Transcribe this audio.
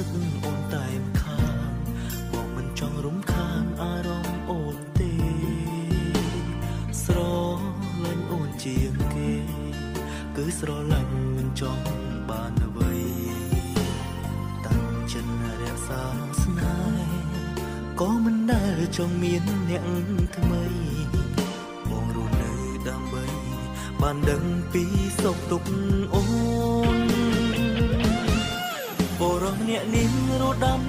នឹកអូនតែម្ខាងបងមិនចង់រំខានអារម្មណ៍អូនទេ ស្រលាញ់អូនជាងគេ គឺស្រលាញ់មិនចង់បានអ្វីតាំងចិត្តរក្សាស្នេហ៍ក៏មិនដែលចង់មានអ្នកថ្មីបងរស់នៅដើម្បីបានដឹងពីសុខទុក្ខអូន អ្នកនេះរត់ដើម្បី